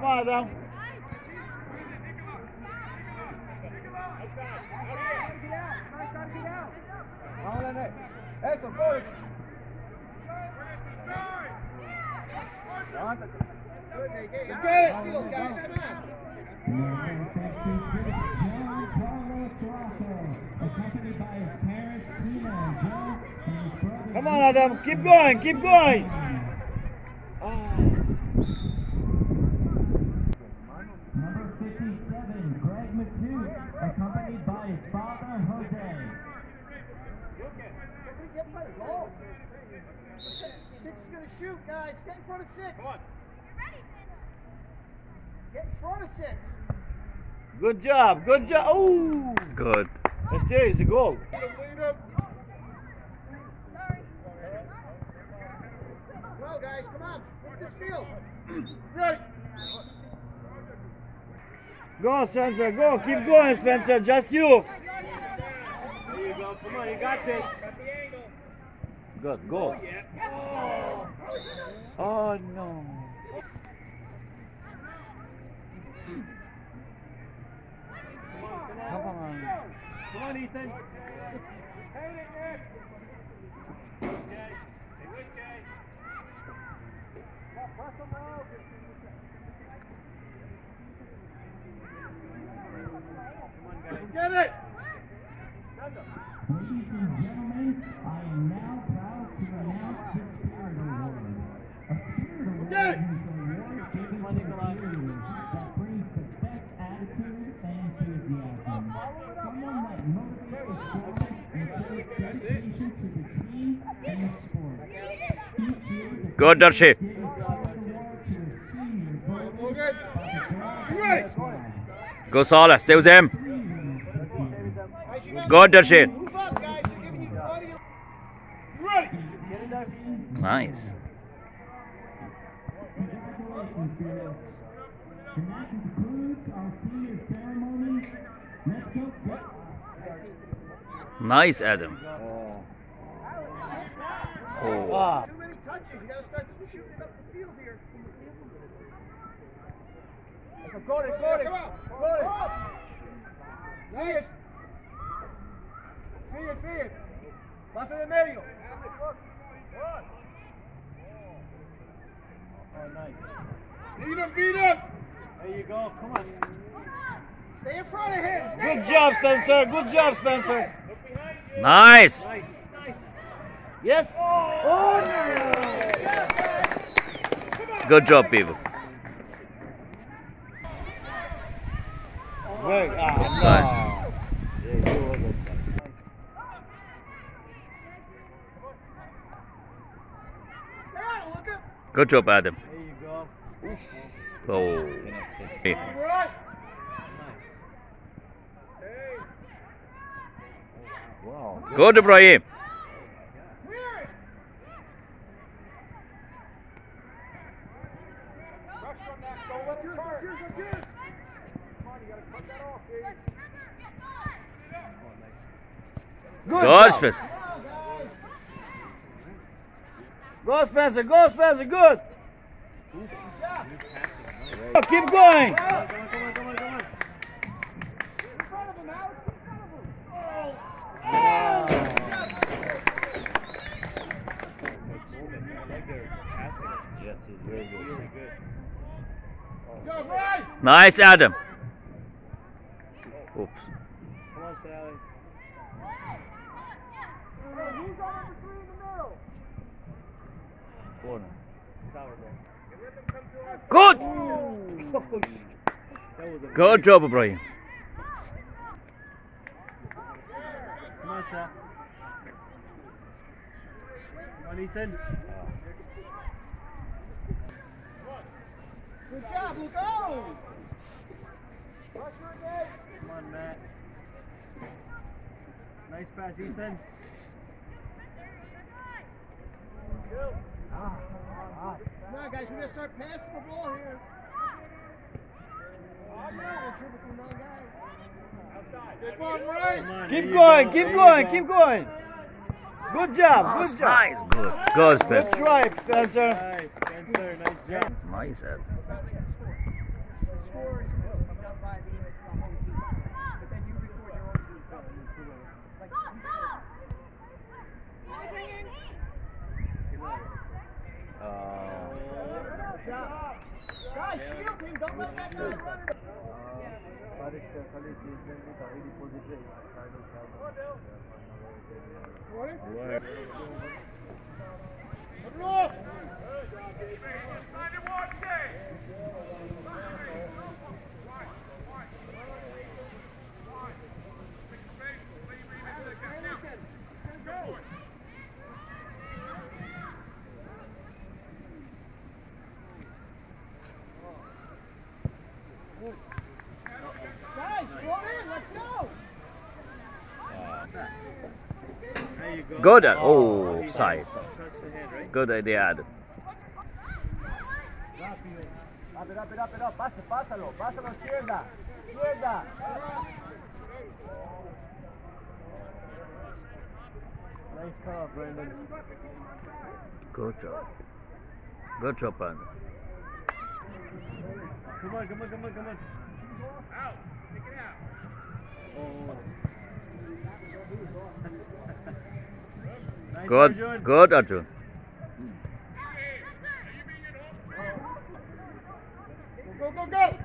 Come on, on. Come on, Adam. Keep going. Keep going. Six is gonna shoot, guys. Get in front of six. Come on. Get in front of six. Good job. Good job. Ooh. Good. That's there is the goal. Lead him. Well, guys, come on. Flip this field. Ready. Go, Spencer. Go. Keep going, Spencer. Just you. There. Come on, you got this. Good. Go. Oh, oh no. Come on. Come on, Ethan. Get it! Ready? Flag. Go Sala. Stay with him. Good, Darcy. Nice. Concludes our senior ceremony. Nice, Adam. Oh. Ah. Too many touches. You gotta start shooting up the field here. Eso, corre, corre, corre. Sigue. Sigue, sigue. Pase de medio. Oh, nice. Beat him, beat him. There you go. Come on. Stay in front of him. Good job, Spencer. Good job, Spencer. Nice. Nice, nice. Yes. Oh no. Good job, people. Good. Ah, no. Yeah, you were good. Yeah, look up. Good job, Adam. There you go. Oh. Good, Ibrahim. Good Good. Spencer. Go, Spencer. Go, Spencer. Good. Oh, keep going. Yes, he's very good. Go, Bryce. Nice, Adam. Oops. Come on, Sally. On three in the middle? Corner. Tower ball. Good. Good job, Ibrahim. Come on, Sal. Come on, Ethan. Good job, Luco! Pressure again. Come on, Matt. Nice pass, Ethan. Come on, guys, we gotta start passing the ball here. Come on, Ray. Keep going. Keep going. Keep going. Good job. Good job. Nice, good. Good, Good Spencer. strike, Spencer. Nice, Spencer. Nice job. Nice, Adam. score is supposed to be done by the, the home team, but then you record your own team. Like, Uh, guys, shield him. Don't let that guy run it. Guys, float in. Let's go. there you go. Good. Uh, oh, side. Good idea. Nice Brendan. Good job. Good job, Brandon. Come on, come on, come on, come on. Out. Take it out. Good. Good, Arjun. Go, go, go.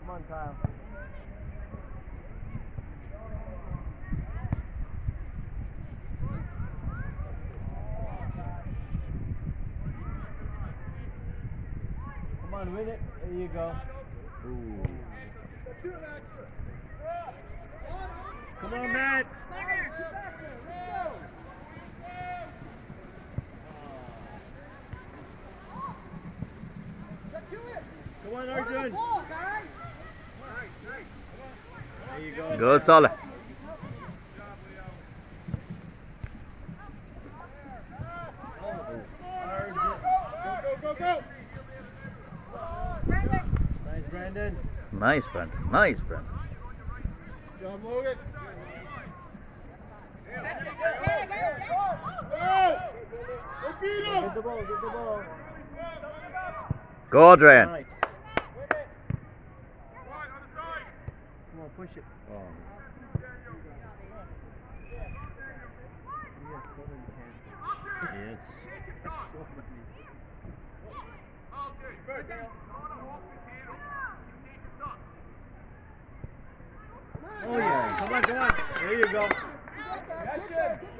Come on, Kyle. Come on, win it. There you go. Ooh. Come on, Matt. Come on, Arjun. There you go. Good, solid. Arjun. Go, go, go, go. Nice, Brandon. Nice, Brandon. Nice, Brandon. John Logan. Go. They. Get the ball, get the ball. Good, Ryan. Nice. Come on, push it. Oh. We have so many chances. Yes. So many. Oh yeah, come on, come on. There you go.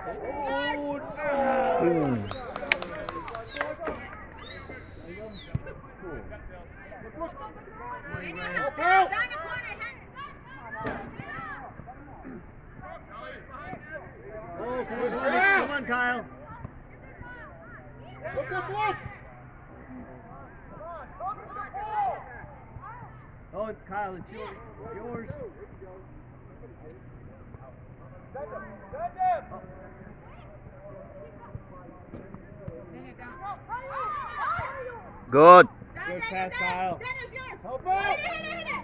Oh no. Ooh. Help out. Oh, come on, come on, come on, Kyle. Look at block. Oh, Kyle, it's yours. Yours. Good. Good pass, Kyle. Help out.